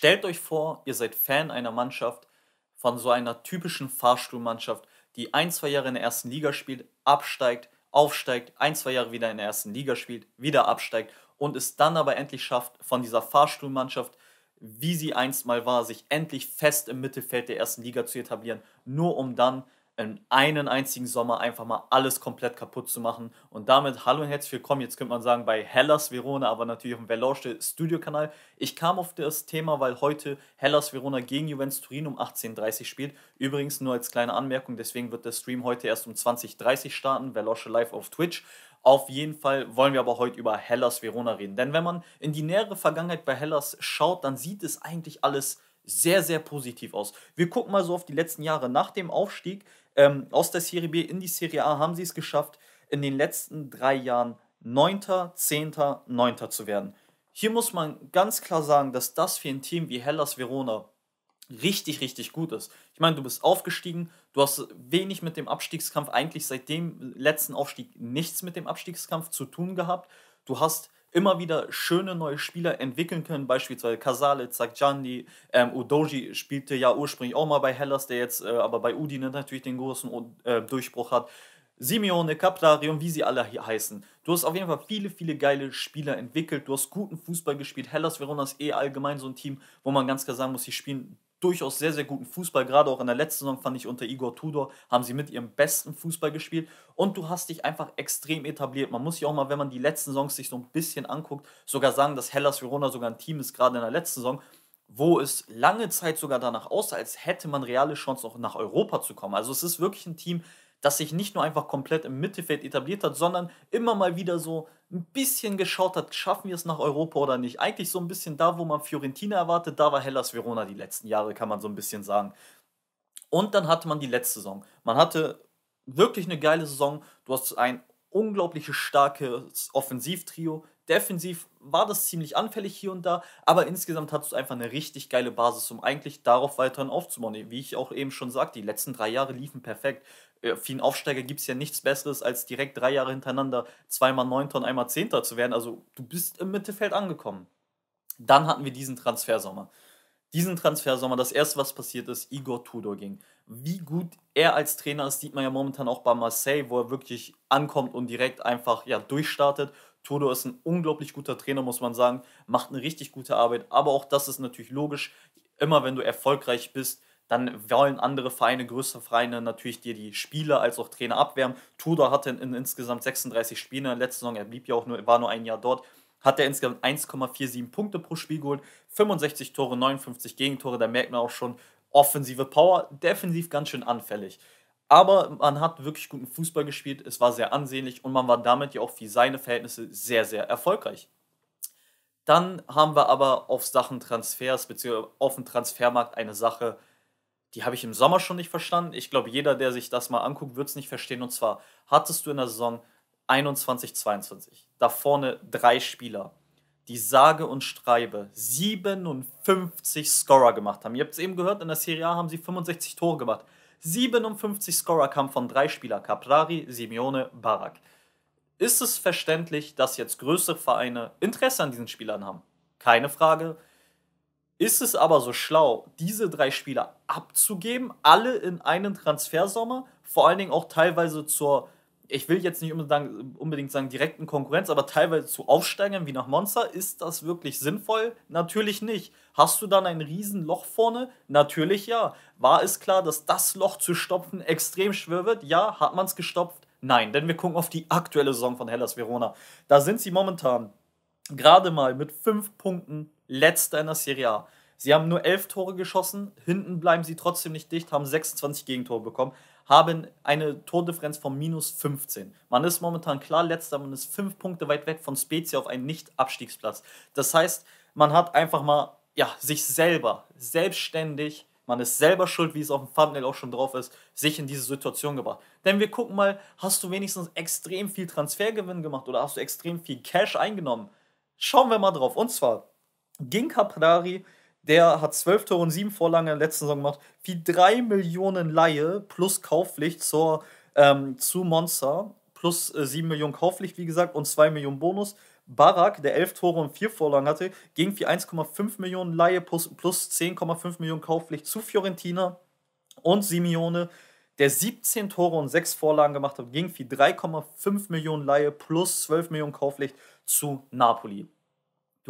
Stellt euch vor, ihr seid Fan einer Mannschaft, von so einer typischen Fahrstuhlmannschaft, die ein, zwei Jahre in der ersten Liga spielt, absteigt, aufsteigt, ein, zwei Jahre wieder in der ersten Liga spielt, wieder absteigt und es dann aber endlich schafft, von dieser Fahrstuhlmannschaft, wie sie einst mal war, sich endlich fest im Mittelfeld der ersten Liga zu etablieren, nur um dann in einen einzigen Sommer einfach mal alles komplett kaputt zu machen. Und damit hallo und herzlich willkommen, jetzt könnte man sagen, bei Hellas Verona, aber natürlich auf dem Veloce Studio-Kanal. Ich kam auf das Thema, weil heute Hellas Verona gegen Juventus Turin um 18.30 Uhr spielt. Übrigens nur als kleine Anmerkung, deswegen wird der Stream heute erst um 20.30 Uhr starten, Veloce live auf Twitch. Auf jeden Fall wollen wir aber heute über Hellas Verona reden. Denn wenn man in die nähere Vergangenheit bei Hellas schaut, dann sieht es eigentlich alles sehr, sehr positiv aus. Wir gucken mal so auf die letzten Jahre. Nach dem Aufstieg ähm, aus der Serie B in die Serie A haben sie es geschafft, in den letzten drei Jahren 9., 10., 9. zu werden. Hier muss man ganz klar sagen, dass das für ein Team wie Hellas Verona richtig, richtig gut ist. Ich meine, du bist aufgestiegen, du hast wenig mit dem Abstiegskampf, eigentlich seit dem letzten Aufstieg nichts mit dem Abstiegskampf zu tun gehabt. Du hast immer wieder schöne neue Spieler entwickeln können, beispielsweise Casale, Zakjandi, ähm, Udoji spielte ja ursprünglich auch mal bei Hellas, der jetzt äh, aber bei Udine natürlich den großen äh, Durchbruch hat. Simeone, Caprari und wie sie alle hier heißen. Du hast auf jeden Fall viele, viele geile Spieler entwickelt. Du hast guten Fußball gespielt. Hellas Verona ist eh allgemein so ein Team, wo man ganz klar sagen muss, sie spielen durchaus sehr, sehr guten Fußball. Gerade auch in der letzten Saison fand ich unter Igor Tudor, haben sie mit ihrem besten Fußball gespielt. Und du hast dich einfach extrem etabliert. Man muss sich auch mal, wenn man die letzten Saisons sich so ein bisschen anguckt, sogar sagen, dass Hellas Verona sogar ein Team ist, gerade in der letzten Saison, wo es lange Zeit sogar danach aussah, als hätte man reale Chance, auch nach Europa zu kommen. Also es ist wirklich ein Team, das sich nicht nur einfach komplett im Mittelfeld etabliert hat, sondern immer mal wieder so ein bisschen geschaut hat, schaffen wir es nach Europa oder nicht. Eigentlich so ein bisschen da, wo man Fiorentina erwartet, da war Hellas Verona die letzten Jahre, kann man so ein bisschen sagen. Und dann hatte man die letzte Saison. Man hatte wirklich eine geile Saison. Du hast ein unglaublich starkes Offensivtrio. Defensiv war das ziemlich anfällig hier und da, aber insgesamt hattest du einfach eine richtig geile Basis, um eigentlich darauf weiterhin aufzubauen. Wie ich auch eben schon sagte, die letzten drei Jahre liefen perfekt. Äh, für einen Aufsteiger gibt es ja nichts Besseres, als direkt drei Jahre hintereinander zweimal Neunter und einmal Zehnter zu werden. Also du bist im Mittelfeld angekommen. Dann hatten wir diesen Transfersommer. Diesen Transfersommer, das erste, was passiert ist, Igor Tudor ging. Wie gut er als Trainer ist, sieht man ja momentan auch bei Marseille, wo er wirklich ankommt und direkt einfach ja, durchstartet. Tudor ist ein unglaublich guter Trainer, muss man sagen, macht eine richtig gute Arbeit. Aber auch das ist natürlich logisch. Immer wenn du erfolgreich bist, dann wollen andere Vereine, größere Vereine natürlich dir die Spieler als auch Trainer abwärmen. Tudor hatte in, in insgesamt 36 Spielen in der letzten Saison, er blieb ja auch nur, war nur ein Jahr dort, hat er insgesamt 1,47 Punkte pro Spiel geholt, 65 Tore, 59 Gegentore, da merkt man auch schon offensive Power, defensiv ganz schön anfällig. Aber man hat wirklich guten Fußball gespielt, es war sehr ansehnlich und man war damit ja auch für seine Verhältnisse sehr, sehr erfolgreich. Dann haben wir aber auf Sachen Transfers, beziehungsweise auf dem Transfermarkt eine Sache, die habe ich im Sommer schon nicht verstanden. Ich glaube, jeder, der sich das mal anguckt, wird es nicht verstehen. Und zwar hattest du in der Saison 21, 22 da vorne drei Spieler, die sage und streibe 57 Scorer gemacht haben. Ihr habt es eben gehört, in der Serie A haben sie 65 Tore gemacht. 57 Scorer kamen von drei Spielern: Caprari, Simeone, Barak. Ist es verständlich, dass jetzt größere Vereine Interesse an diesen Spielern haben? Keine Frage. Ist es aber so schlau, diese drei Spieler abzugeben, alle in einen Transfersommer, vor allen Dingen auch teilweise zur, ich will jetzt nicht unbedingt sagen direkten Konkurrenz, aber teilweise zu Aufsteigern wie nach Monster, ist das wirklich sinnvoll? Natürlich nicht. Hast du dann ein Riesenloch vorne? Natürlich ja. War es klar, dass das Loch zu stopfen extrem schwer wird? Ja. Hat man es gestopft? Nein, denn wir gucken auf die aktuelle Saison von Hellas Verona. Da sind sie momentan gerade mal mit fünf Punkten letzter in der Serie A. Sie haben nur elf Tore geschossen, hinten bleiben sie trotzdem nicht dicht, haben 26 Gegentore bekommen, haben eine Tordifferenz von minus 15. Man ist momentan klar letzter, man ist fünf Punkte weit weg von Spezia auf einen Nicht-Abstiegsplatz. Das heißt, man hat einfach mal ja, sich selber, selbstständig, man ist selber schuld, wie es auf dem Thumbnail auch schon drauf ist, sich in diese Situation gebracht. Denn wir gucken mal, hast du wenigstens extrem viel Transfergewinn gemacht oder hast du extrem viel Cash eingenommen? Schauen wir mal drauf. Und zwar ging Caprari, der hat 12 Tore und 7 Vorlagen in der letzten Saison gemacht, wie 3 Millionen Laie plus Kaufpflicht zur, ähm, zu Monster, plus äh, 7 Millionen Kaufpflicht, wie gesagt, und 2 Millionen Bonus. Barak, der 11 Tore und 4 Vorlagen hatte, ging für 1,5 Millionen Laie plus, plus 10,5 Millionen Kaufpflicht zu Fiorentina. Und Simeone, der 17 Tore und 6 Vorlagen gemacht hat, ging für 3,5 Millionen Laie plus 12 Millionen Kaufpflicht zu Napoli.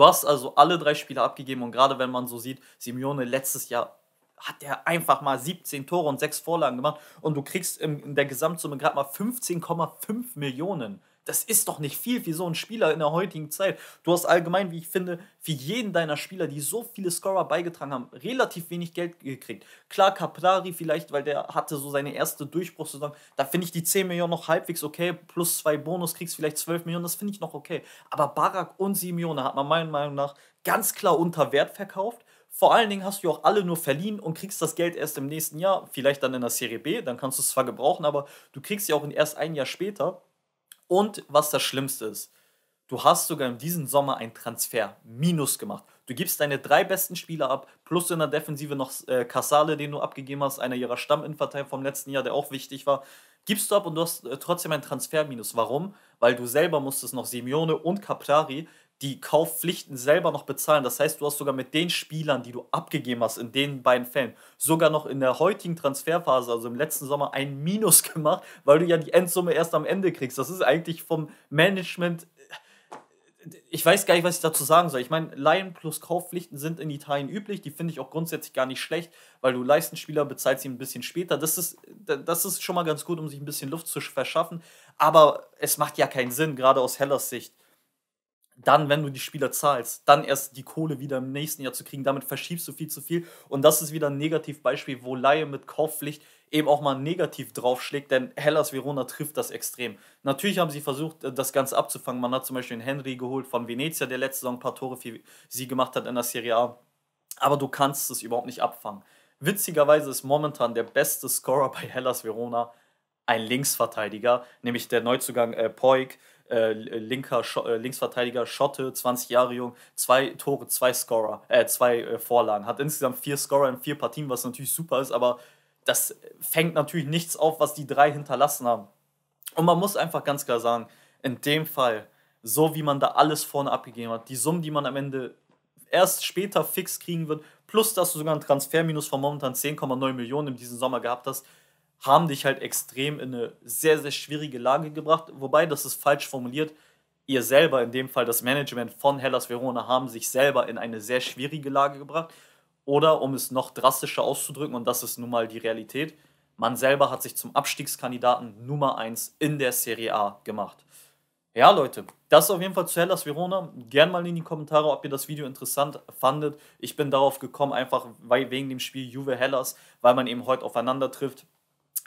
Du hast also alle drei Spieler abgegeben und gerade wenn man so sieht, Simeone letztes Jahr hat er einfach mal 17 Tore und 6 Vorlagen gemacht und du kriegst in der Gesamtsumme gerade mal 15,5 Millionen. Das ist doch nicht viel für so einen Spieler in der heutigen Zeit. Du hast allgemein, wie ich finde, für jeden deiner Spieler, die so viele Scorer beigetragen haben, relativ wenig Geld gekriegt. Klar, Caprari vielleicht, weil der hatte so seine erste Durchbruchssaison. Da finde ich die 10 Millionen noch halbwegs okay. Plus zwei Bonus kriegst vielleicht 12 Millionen, das finde ich noch okay. Aber Barak und Simeone hat man meiner Meinung nach ganz klar unter Wert verkauft. Vor allen Dingen hast du auch alle nur verliehen und kriegst das Geld erst im nächsten Jahr, vielleicht dann in der Serie B, dann kannst du es zwar gebrauchen, aber du kriegst ja auch erst ein Jahr später. Und was das Schlimmste ist, du hast sogar in diesem Sommer ein Transfer minus gemacht. Du gibst deine drei besten Spieler ab, plus in der Defensive noch äh, Casale, den du abgegeben hast, einer ihrer Stamminverteidiger vom letzten Jahr, der auch wichtig war. Gibst du ab und du hast äh, trotzdem ein Transfer minus. Warum? Weil du selber musstest noch Simeone und Caprari die Kaufpflichten selber noch bezahlen. Das heißt, du hast sogar mit den Spielern, die du abgegeben hast, in den beiden Fällen, sogar noch in der heutigen Transferphase, also im letzten Sommer, ein Minus gemacht, weil du ja die Endsumme erst am Ende kriegst. Das ist eigentlich vom Management. Ich weiß gar nicht, was ich dazu sagen soll. Ich meine, Laien plus Kaufpflichten sind in Italien üblich. Die finde ich auch grundsätzlich gar nicht schlecht, weil du Leistenspieler bezahlst sie ein bisschen später. Das ist, das ist schon mal ganz gut, um sich ein bisschen Luft zu verschaffen. Aber es macht ja keinen Sinn, gerade aus Hellers Sicht dann, wenn du die Spieler zahlst, dann erst die Kohle wieder im nächsten Jahr zu kriegen. Damit verschiebst du viel zu viel. Und das ist wieder ein Negativbeispiel, wo Laie mit Kaufpflicht eben auch mal negativ draufschlägt, denn Hellas Verona trifft das extrem. Natürlich haben sie versucht, äh, das Ganze abzufangen. Man hat zum Beispiel den Henry geholt von Venezia, der letzte Saison ein paar Tore für sie gemacht hat in der Serie A. Aber du kannst es überhaupt nicht abfangen. Witzigerweise ist momentan der beste Scorer bei Hellas Verona ein Linksverteidiger, nämlich der Neuzugang äh, Poik äh, linker Sch äh, Linksverteidiger Schotte, 20 Jahre jung, zwei Tore, zwei Scorer, äh, zwei äh, Vorlagen. Hat insgesamt vier Scorer in vier Partien, was natürlich super ist, aber das fängt natürlich nichts auf, was die drei hinterlassen haben. Und man muss einfach ganz klar sagen, in dem Fall, so wie man da alles vorne abgegeben hat, die Summen, die man am Ende erst später fix kriegen wird, plus dass du sogar einen Transferminus von momentan 10,9 Millionen in diesem Sommer gehabt hast, haben dich halt extrem in eine sehr, sehr schwierige Lage gebracht. Wobei, das ist falsch formuliert. Ihr selber, in dem Fall das Management von Hellas Verona, haben sich selber in eine sehr schwierige Lage gebracht. Oder um es noch drastischer auszudrücken, und das ist nun mal die Realität, man selber hat sich zum Abstiegskandidaten Nummer 1 in der Serie A gemacht. Ja, Leute, das auf jeden Fall zu Hellas Verona. Gern mal in die Kommentare, ob ihr das Video interessant fandet. Ich bin darauf gekommen, einfach wegen dem Spiel Juve Hellas, weil man eben heute aufeinander trifft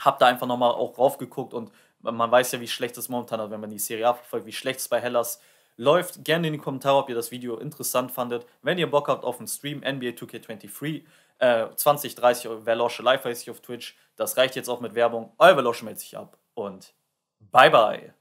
habe da einfach nochmal auch raufgeguckt und man weiß ja, wie schlecht es momentan ist, wenn man die Serie A wie schlecht es bei Hellas läuft. Gerne in die Kommentare, ob ihr das Video interessant fandet. Wenn ihr Bock habt auf einen Stream, NBA 2K23, äh, 20, 30 Velosche live heiße ich auf Twitch. Das reicht jetzt auch mit Werbung. Euer Velosche meldet sich ab und bye bye.